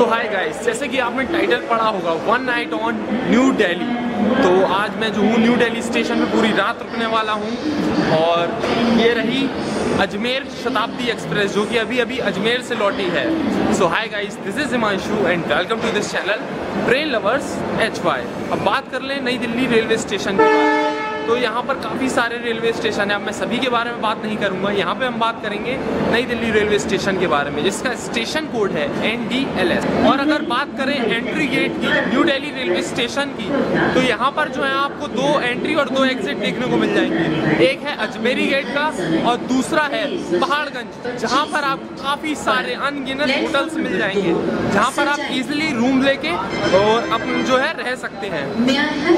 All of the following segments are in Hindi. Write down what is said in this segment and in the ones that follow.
सो हाय गाइस जैसे कि आपने टाइटल पढ़ा होगा one night on New Delhi तो आज मैं जो हूँ न्यू दिल्ली स्टेशन में पूरी रात रुकने वाला हूँ। और ये रही अजमेर शताब्दी एक्सप्रेस, जो कि अभी अभी अजमेर से लौटी है। So hi guys this is Himanshu and welcome to this channel train lovers H Y अब बात कर लें नई दिल्ली रेलवे स्टेशन के। बारे में तो यहाँ पर काफ़ी सारे रेलवे स्टेशन है। अब मैं सभी के बारे में बात नहीं करूँगा। यहाँ पे हम बात करेंगे नई दिल्ली रेलवे स्टेशन के बारे में, जिसका स्टेशन कोड है एन और अगर बात करें एंट्री गेट की न्यू दिल्ली रेलवे स्टेशन की तो यहाँ पर जो है आपको दो एंट्री और दो एग्जिट देखने को मिल जाएँगे। एक है अजमेरी गेट का और दूसरा है पहाड़गंज, जहाँ पर आप काफ़ी सारे अनगिनत होटल्स मिल जाएँगे, जहाँ पर आप इजिली रूम लेके और अपन जो है रह सकते हैं।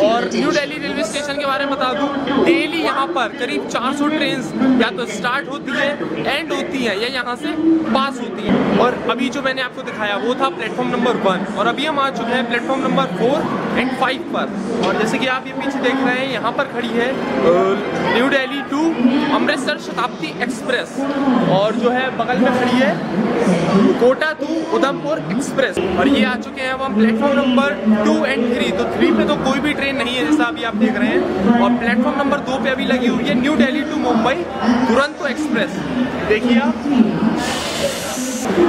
और न्यू दिल्ली रेलवे स्टेशन के बारे में बता दूँ डेली यहाँ पर करीब 400 ट्रेन या तो स्टार्ट होती है, एंड होती है, या यहाँ से पास होती है। और अभी जो मैंने आपको दिखाया, वो था प्लेटफॉर्म नंबर वन। और अभी हम आ चुके हैं platform number four and five पर। और जैसे कि आप ये पीछे देख रहे हैं, यहाँ पर खड़ी है new Delhi to Amritsar Shatabdi express. और जो है, बगल में खड़ी है, कोटा टू उधमपुर एक्सप्रेस। और ये आ चुके हैं हम platform number two and three. तो थ्री पे तो कोई भी ट्रेन नहीं है, जैसा अभी आप देख रहे हैं। और प्लेटफॉर्म नंबर दो पे अभी लगी हुई है, New Delhi to Mumbai, Duronto Express. देखिए आप।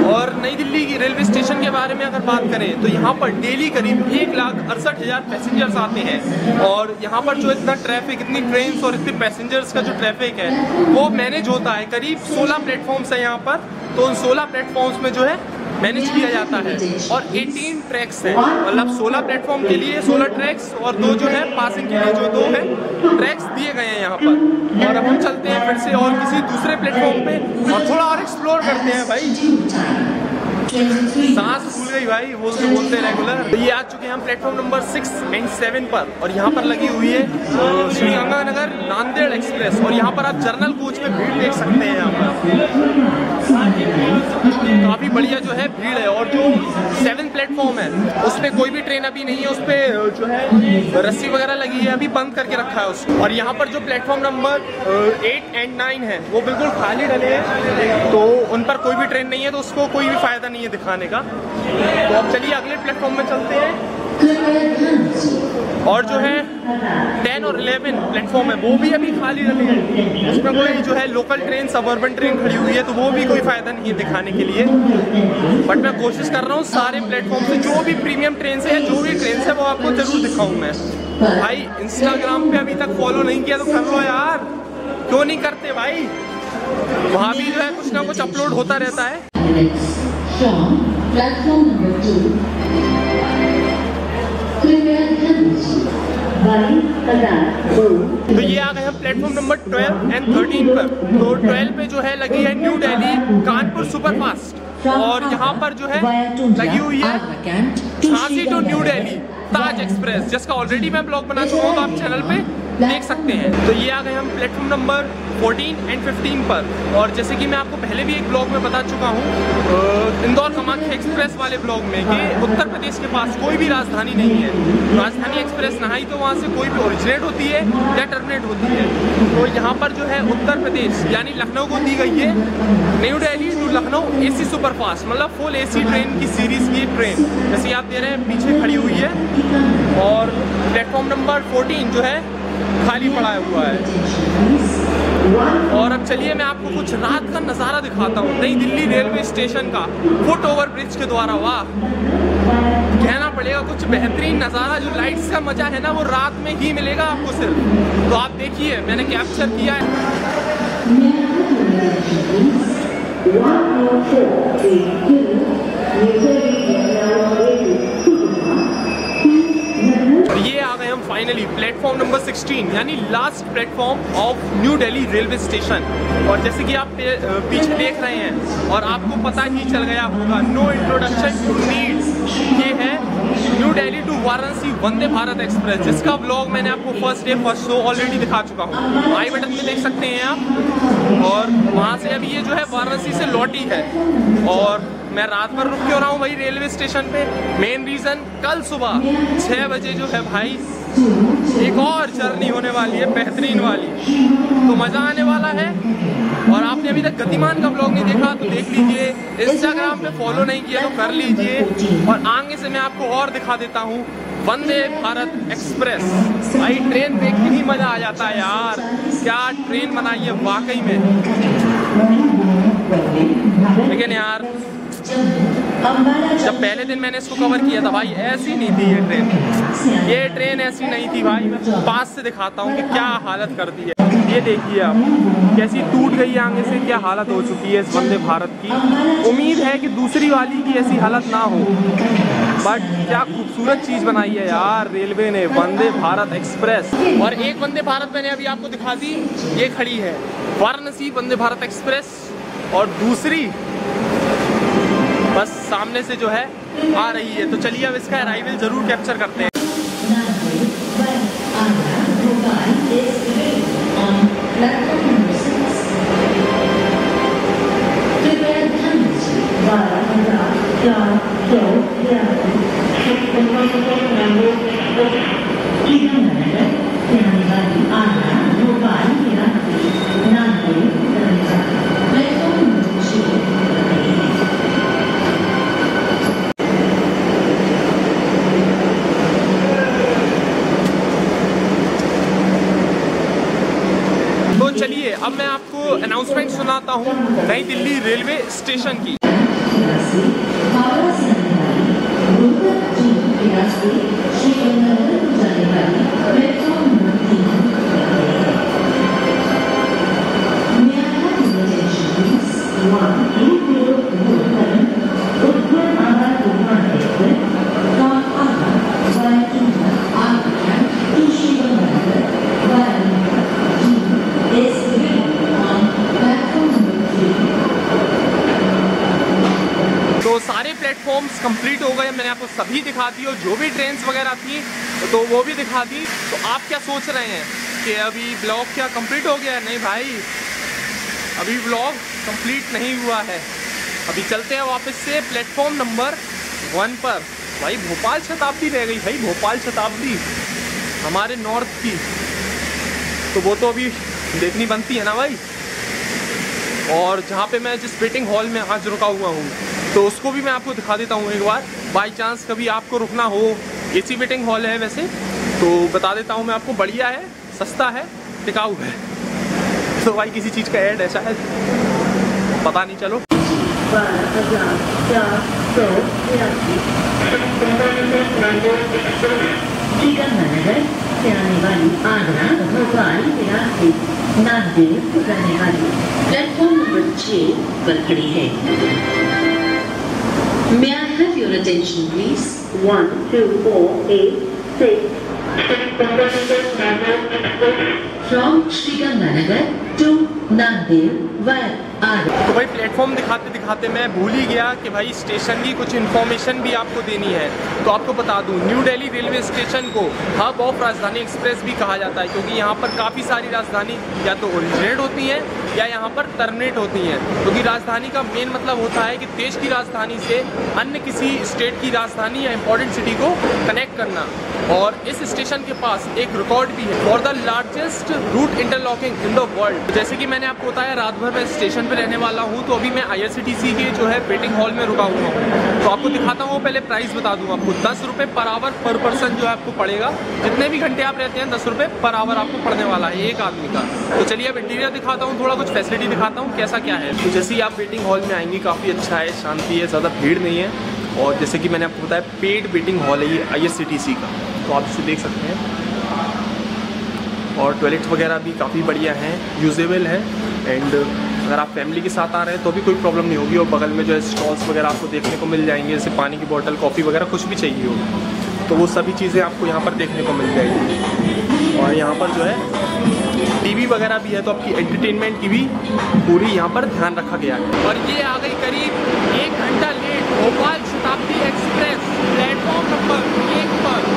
और नई दिल्ली की रेलवे स्टेशन के बारे में अगर बात करें तो यहाँ पर डेली करीब एक लाख अड़सठ हज़ार पैसेंजर्स आते हैं। और यहाँ पर जो इतना ट्रैफ़िक इतनी ट्रेन और इतने पैसेंजर्स का जो ट्रैफ़िक है, वो मैनेज होता है। करीब 16 प्लेटफॉर्म्स है यहाँ पर तो उन 16 प्लेटफॉर्म्स में जो है मैनेज किया जाता है। और 18 ट्रैक्स हैं। मतलब 16 प्लेटफॉर्म के लिए 16 ट्रैक्स और दो जो है पासिंग के लिए जो दो है ट्रैक्स दिए गए हैं यहाँ पर। और अब हम चलते हैं फिर से और किसी दूसरे प्लेटफॉर्म पे और थोड़ा और एक्सप्लोर करते हैं भाई। सांस फूल गई भाई, बोलते बोलते रेगुलर तो ये आ चुके हैं हम platform number six and seven पर। और यहाँ पर लगी हुई है श्री गंगानगर नांदेड़ एक्सप्रेस और यहाँ पर आप जर्नल कोच में भीड़ देख सकते हैं यहाँ पर। काफ़ी बढ़िया जो है भीड़ है और जो सेवन प्लेटफॉर्म है, उस पर कोई भी ट्रेन अभी नहीं है, उस पर जो है, रस्सी वगैरह लगी है, अभी बंद करके रखा है उसको। और यहाँ पर जो platform number eight and nine है, वो बिल्कुल खाली डले हैं तो उन पर कोई भी ट्रेन नहीं है तो उसको कोई भी फ़ायदा नहीं है दिखाने का। तो अब चलिए अगले प्लेटफॉर्म में चलते हैं। और जो है टेन और इलेवन प्लेटफॉर्म है, वो भी अभी खाली रहे है। उसमें कोई जो है local train suburban train खड़ी हुई है तो वो भी कोई फ़ायदा नहीं है दिखाने के लिए। बट मैं कोशिश कर रहा हूँ सारे प्लेटफॉर्म से, जो भी प्रीमियम ट्रेन से है, जो भी ट्रेन से वो आपको ज़रूर दिखाऊँ मैं। भाई इंस्टाग्राम पे अभी तक फॉलो नहीं किया तो कर लो यार। क्यों नहीं करते भाई? वहाँ भी जो है कुछ ना कुछ अपलोड होता रहता है। तो ये आ गए हम प्लेटफॉर्म नंबर 12 एंड 13 पर। तो 12 पे जो है लगी है न्यू दिल्ली कानपुर सुपरफास्ट और यहाँ पर जो है लगी हुई है Jhansi to New Delhi Taj Express जिसका ऑलरेडी मैं ब्लॉग बना चुका हूँ तो आप चैनल पे देख सकते हैं। तो ये आ गए हम प्लेटफॉर्म नंबर 14 एंड 15 पर। और जैसे कि मैं आपको पहले भी एक ब्लॉग में बता चुका हूँ इंदौर कामाख्या एक्सप्रेस वाले ब्लॉग में कि उत्तर प्रदेश के पास कोई भी राजधानी नहीं है। राजधानी एक्सप्रेस ना ही तो वहाँ से कोई भी ओरिजिनेट होती है या टर्मिनेट होती है। तो यहाँ पर जो है उत्तर प्रदेश, यानी लखनऊ को दी गई है। New Delhi to Lucknow A C superfast मतलब फुल ए सी ट्रेन की सीरीज़ की ट्रेन जैसे आप दे रहे हैं, पीछे खड़ी हुई है। और प्लेटफॉर्म नंबर 14 जो है, खाली पड़ा हुआ है। और अब चलिए मैं आपको कुछ रात का नज़ारा दिखाता हूँ। नई दिल्ली रेलवे स्टेशन का फुट ओवर ब्रिज के द्वारा। वाह। कहना पड़ेगा, कुछ बेहतरीन नज़ारा जो लाइट्स का मज़ा है ना, वो रात में ही मिलेगा आपको सिर्फ़। तो आप देखिए, मैंने कैप्चर किया है और ये आ गए हम फाइनली प्लेटफॉर्म नंबर 16 यानी last platform of New Delhi railway station और जैसे कि आप पीछे देख रहे हैं, और आपको पता ही चल गया होगा नो इंट्रोडक्शन टू नीड्स ये है New Delhi to Varanasi Vande Bharat Express जिसका ब्लॉग मैंने आपको first day first show already दिखा चुका हूँ। आई बटन में देख सकते हैं आप, और वहाँ से अभी ये जो है वाराणसी से लौटी है। और मैं रात भर रुक क्यों रहा हूँ भाई रेलवे स्टेशन पे? मेन रीजन कल सुबह छः बजे जो है भाई एक और जर्नी होने वाली है, बेहतरीन वाली। तो मज़ा आने वाला है। और आपने अभी तक गतिमान का ब्लॉग नहीं देखा तो देख लीजिए। इंस्टाग्राम पे फॉलो नहीं किया तो कर लीजिए। और आगे से मैं आपको और दिखा देता हूँ। वंदे भारत एक्सप्रेस। भाई, ट्रेन देख के ही मज़ा आ जाता है यार। क्या ट्रेन बनाई है वाकई में। लेकिन यार जब पहले दिन मैंने इसको कवर किया था भाई ऐसी नहीं थी ये ट्रेन ये ट्रेन ऐसी नहीं थी भाई। मैं पास से दिखाता हूँ कि क्या हालत कर दी है। ये देखिए आप कैसी टूट गई आगे से क्या हालत हो चुकी है इस वंदे भारत की। उम्मीद है कि दूसरी वाली की ऐसी हालत ना हो। बट क्या खूबसूरत चीज़ बनाई है यार रेलवे ने वंदे भारत एक्सप्रेस। और एक वंदे भारत मैंने अभी आपको दिखा दी ये खड़ी है। वाराणसी वंदे भारत एक्सप्रेस। और दूसरी बस सामने से जो है, आ रही है। तो चलिए अब इसका अराइवल ज़रूर कैप्चर करते हैं चलिए अब मैं आपको सुनाता हूँ नई दिल्ली रेलवे स्टेशन की तो सारे प्लेटफॉर्म्स कंप्लीट हो गए, मैंने आपको सभी दिखा दी और जो भी ट्रेन्स वगैरह थी तो वो भी दिखा दी। तो आप क्या सोच रहे हैं कि अभी ब्लॉग क्या कंप्लीट हो गया? है नहीं भाई, अभी ब्लॉग कंप्लीट नहीं हुआ है। अभी चलते हैं वापस से प्लेटफॉर्म नंबर वन पर। भाई, भोपाल शताब्दी रह गई भाई, भोपाल शताब्दी हमारे नॉर्थ की। तो वो तो अभी देखनी बनती है ना भाई? और जहाँ पे मैं जिस वेटिंग हॉल में आज रुका हुआ हूँ तो उसको भी मैं आपको दिखा देता हूँ एक बार। बाई चांस कभी आपको रुकना हो, एसी वेटिंग हॉल है वैसे तो बता देता हूँ मैं आपको, बढ़िया है, सस्ता है, टिकाऊ है। तो भाई किसी चीज़ का ऐड है पता नहीं, चलो। प्लेटफॉर्म नंबर छः पर खड़ी है May I have your attention please? One, two, four, eight, six. Sriganganagar to Nagdev via तो भाई प्लेटफॉर्म दिखाते दिखाते मैं भूल ही गया कि भाई स्टेशन की कुछ इन्फॉर्मेशन भी आपको देनी है। तो आपको बता दूँ न्यू दिल्ली रेलवे स्टेशन को हब ऑफ़ राजधानी एक्सप्रेस भी कहा जाता है, क्योंकि यहाँ पर काफ़ी सारी राजधानी या तो ओरिजिनेट होती हैं या यहाँ पर टर्मिनेट होती हैं। क्योंकि तो राजधानी का मेन मतलब होता है कि देश की राजधानी से अन्य किसी स्टेट की राजधानी या इंपॉर्टेंट सिटी को कनेक्ट करना। और इस स्टेशन के पास एक रिकॉर्ड भी है for the largest route interlocking in the world. जैसे कि मैंने आपको बताया, रात भर मैं स्टेशन पे रहने वाला हूँ तो अभी मैं आईआरसीटीसी के जो है वेटिंग हॉल में रुका हुआ हूँ। तो आपको दिखाता हूँ, पहले प्राइस बता दूँ आपको। दस रुपये पर आवर पर पर्सन जो है आपको पड़ेगा। जितने भी घंटे आप रहते हैं, दस रुपये पर आवर आपको पड़ने वाला है एक आदमी का। तो चलिए अब इंटीरियर दिखाता हूँ, थोड़ा कुछ फैसिलिटी दिखाता हूँ, कैसा क्या है। तो जैसे ही आप वेटिंग हॉल में आएँगे, काफ़ी अच्छा है, शांति है, ज़्यादा भीड़ नहीं है। और जैसे कि मैंने आपको बताया पेड वेटिंग हॉल है ये आईएससीटीसी का। तो आप इसे देख सकते हैं। और टॉयलेट्स वगैरह भी काफ़ी बढ़िया हैं यूजेबल है एंड अगर आप फैमिली के साथ आ रहे हैं तो भी कोई प्रॉब्लम नहीं होगी और बगल में जो है स्टॉल्स वगैरह आपको देखने को मिल जाएँगे, जैसे पानी की बोतल कॉफ़ी वगैरह कुछ भी चाहिए हो तो वो सभी चीज़ें आपको यहाँ पर देखने को मिल जाएगी। और यहाँ पर जो है टीवी वगैरह भी है तो आपकी एंटरटेनमेंट की भी पूरी यहाँ पर ध्यान रखा गया है। और ये आ गई करीब एक घंटा लेट भोपाल शताब्दी एक्सप्रेस प्लेटफॉर्म नंबर एक पर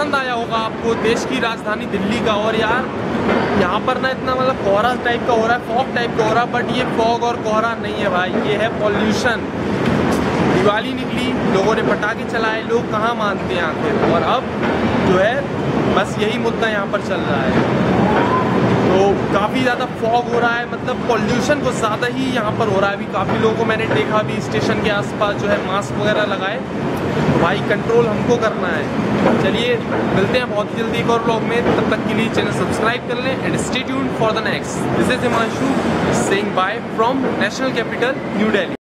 पसंद आया होगा आपको देश की राजधानी दिल्ली का। और यार, यहाँ पर ना इतना मतलब कोहरा टाइप का हो रहा है फॉग टाइप का हो रहा है बट ये फॉग और कोहरा नहीं है भाई, ये है पॉल्यूशन दिवाली निकली, लोगों ने पटाखे चलाए, लोग कहाँ मानते हैं आखिर? और अब जो है, बस यही मुद्दा यहाँ पर चल रहा है। तो काफ़ी ज़्यादा फॉग हो रहा है मतलब पॉल्यूशन कुछ ज़्यादा ही यहाँ पर हो रहा है। अभी काफ़ी लोगों को मैंने देखा, अभी स्टेशन के आसपास जो है मास्क वगैरह लगाए। भाई कंट्रोल हमको करना है। चलिए, मिलते हैं बहुत जल्दी एक और ब्लॉग में। तब तक के लिए चैनल सब्सक्राइब कर लें and stay tune for the next this is Himanshu saying bye from national capital New Delhi